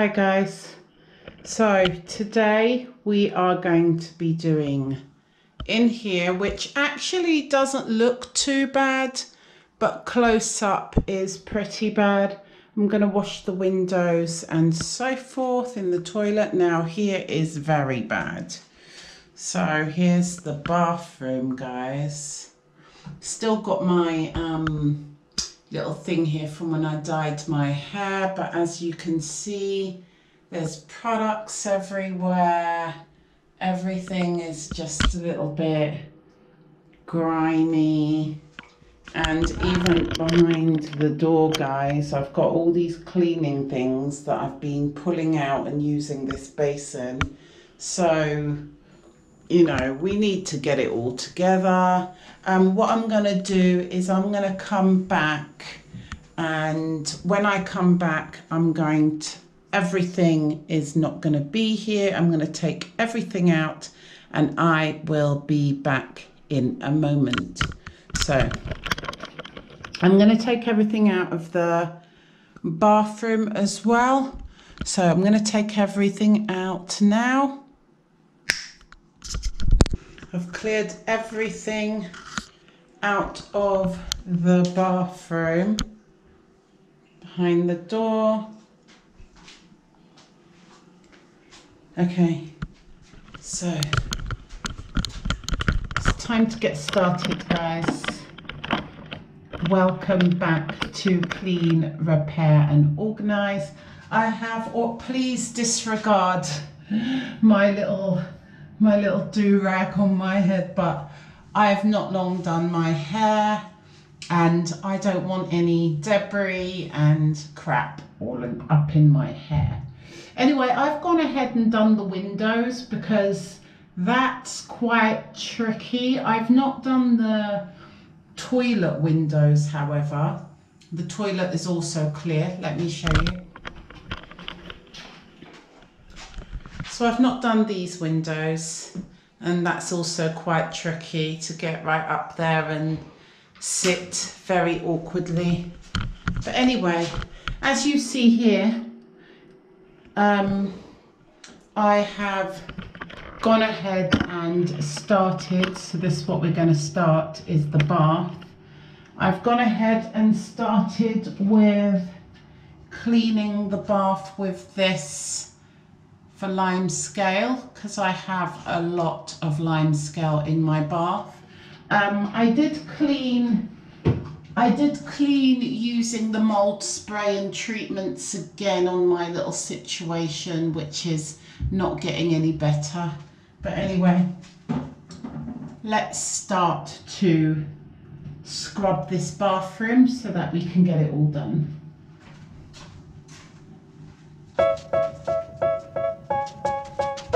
Hi guys. So today we are going to be doing in here, which actually doesn't look too bad, but close up is pretty bad. I'm going to wash the windows and so forth in the toilet. Now here is very bad. So here's the bathroom, guys. Still got my um, little thing here from when I dyed my hair, but as you can see, there's products everywhere. Everything is just a little bit grimy. And even behind the door, guys, I've got all these cleaning things that I've been pulling out and using this basin. So, you know, we need to get it all together. Um, what I'm going to do is I'm going to come back and when I come back, I'm going to everything is not going to be here. I'm going to take everything out and I will be back in a moment. So I'm going to take everything out of the bathroom as well. So I'm going to take everything out now. I've cleared everything out of the bathroom behind the door Okay, so it's time to get started, guys. Welcome back to Clean, Repair and Organize. I have, or please disregard my little, my little do-rag on my head, but I have not long done my hair and I don't want any debris and crap all up in my hair. Anyway, I've gone ahead and done the windows because that's quite tricky. I've not done the toilet windows, however. The toilet is also clear. Let me show you. So I've not done these windows and that's also quite tricky to get right up there and sit very awkwardly. But anyway, as you see here, um, I have gone ahead and started, so this is what we're going to start, is the bath. I've gone ahead and started with cleaning the bath with this for lime scale because I have a lot of lime scale in my bath. Um, I did clean I did clean using the mold spray and treatments again on my little situation, which is not getting any better. But anyway, let's start to scrub this bathroom so that we can get it all done.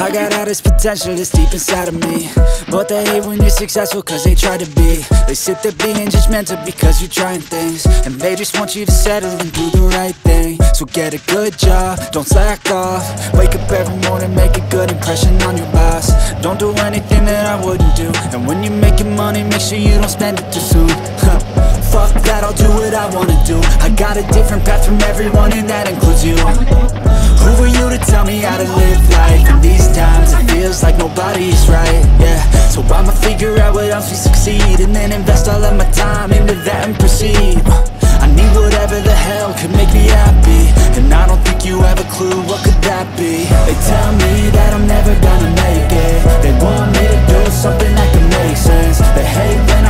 I got all this potential that's deep inside of me. But they hate when you're successful cause they try to be. They sit there being judgmental because you're trying things. And they just want you to settle and do the right thing. So get a good job, don't slack off. Wake up every morning, make good impression on your boss. Don't do anything that I wouldn't do. And when you make making money, make sure you don't spend it too soon. Fuck that, I'll do what I wanna do. I got a different path from everyone and that includes you. Who are you to tell me how to live life? In these times it feels like nobody's right, yeah. So I'ma figure out what else we succeed And then invest all of my time into that and proceed. I need whatever the hell could make me happy And I don't think you have a clue what could that be. They tell me that I'm never gonna make it. They want me to do something that can make sense. They hate when I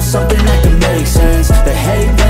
something that can make sense. They hate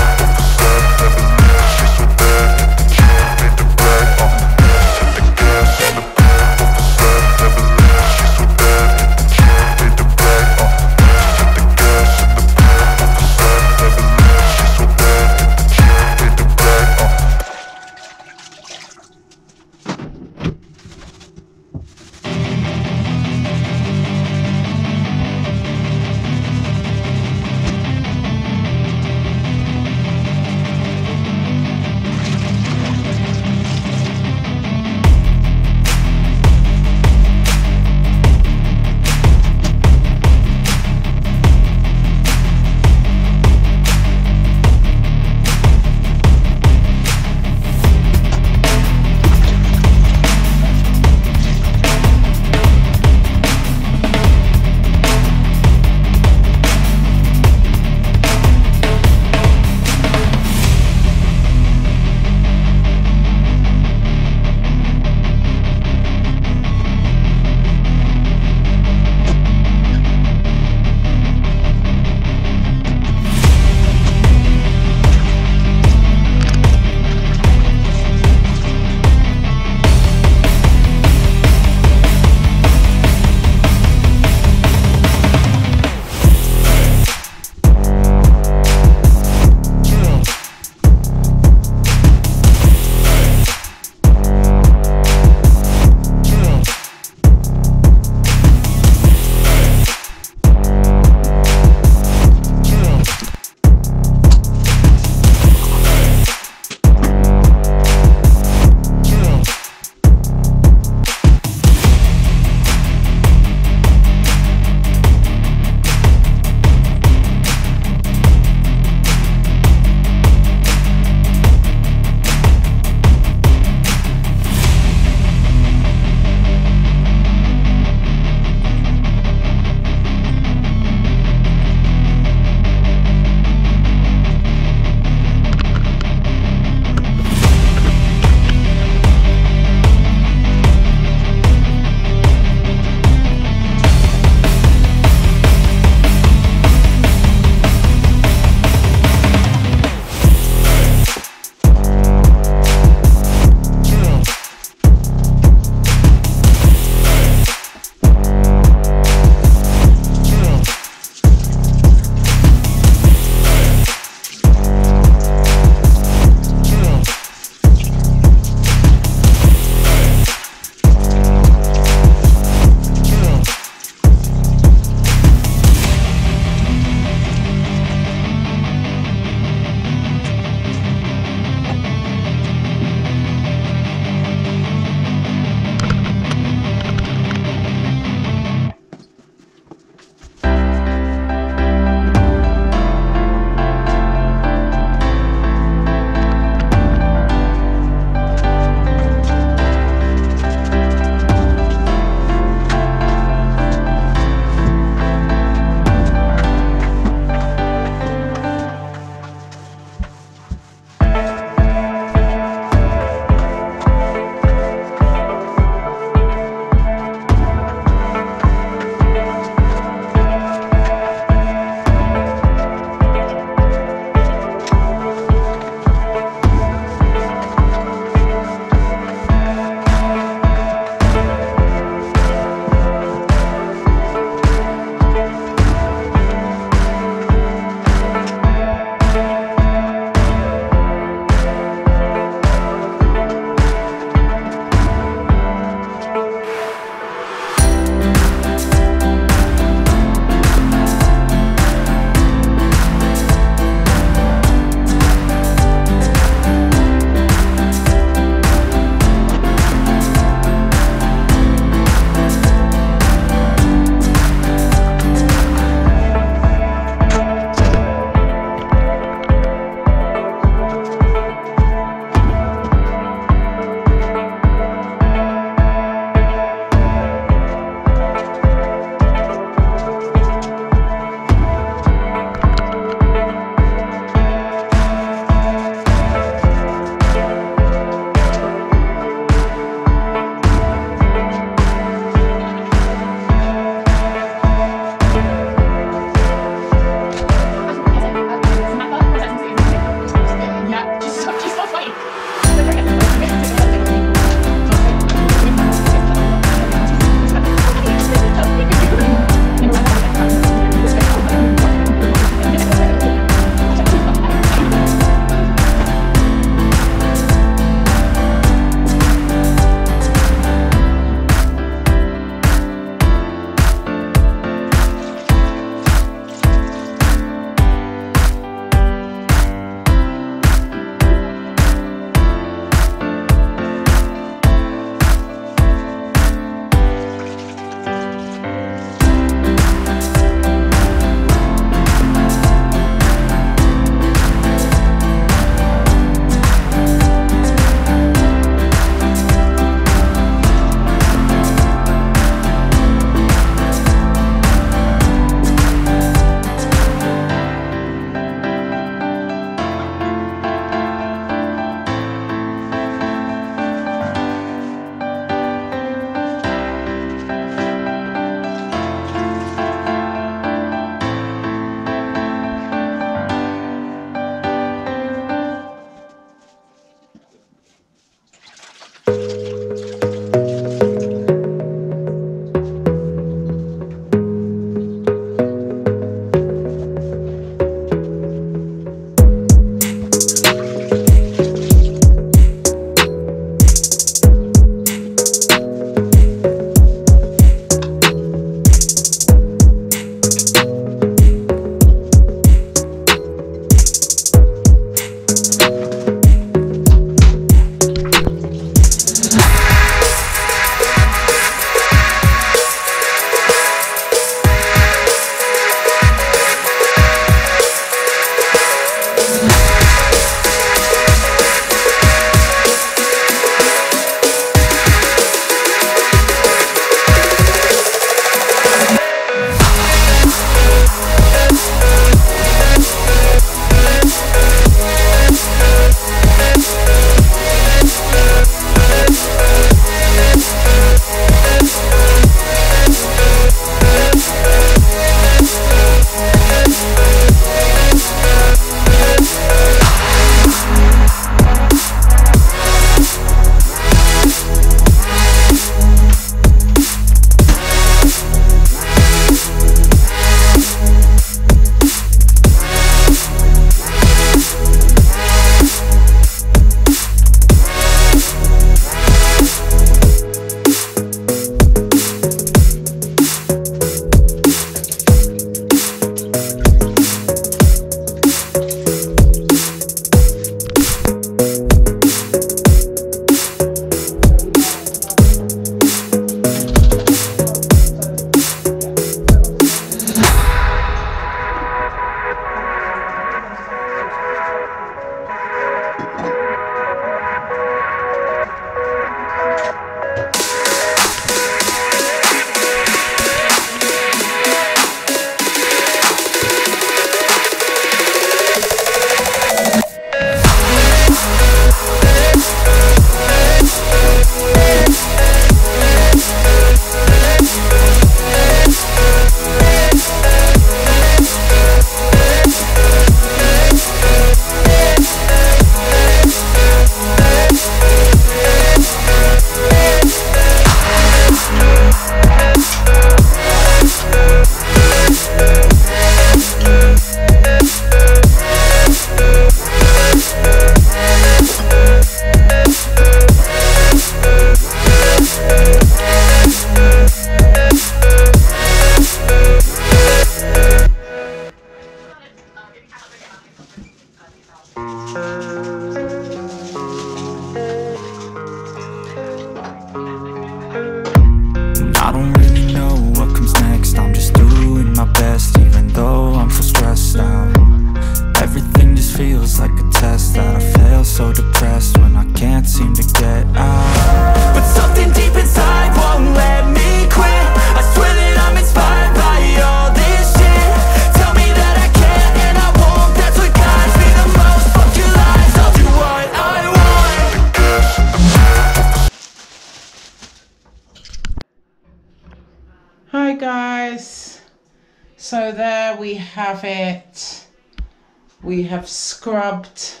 We have scrubbed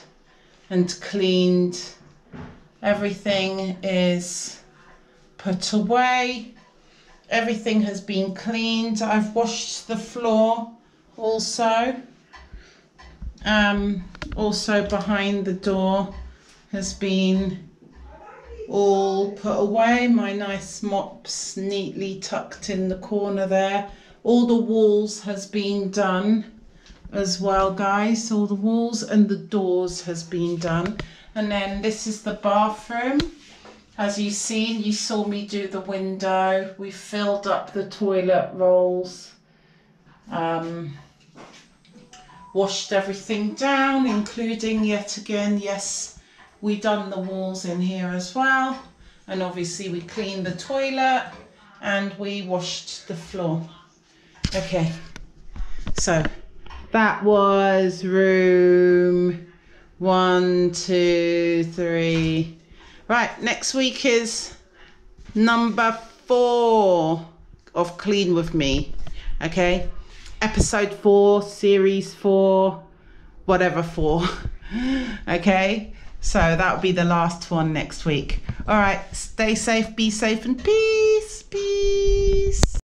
and cleaned. Everything is put away. Everything has been cleaned. I've washed the floor also. Um, also behind the door has been all put away. My nice mops neatly tucked in the corner there. All the walls has been done as well, guys. All the walls and the doors has been done. And then this is the bathroom. As you see, you saw me do the window. We filled up the toilet rolls. Um, washed everything down, including yet again, yes, we done the walls in here as well. And obviously we cleaned the toilet and we washed the floor. Okay, so that was room one, two, three. Right, next week is number four of Clean With Me. Okay, episode four, series four, whatever four. okay, so that'll be the last one next week. All right, stay safe, be safe, and peace, peace.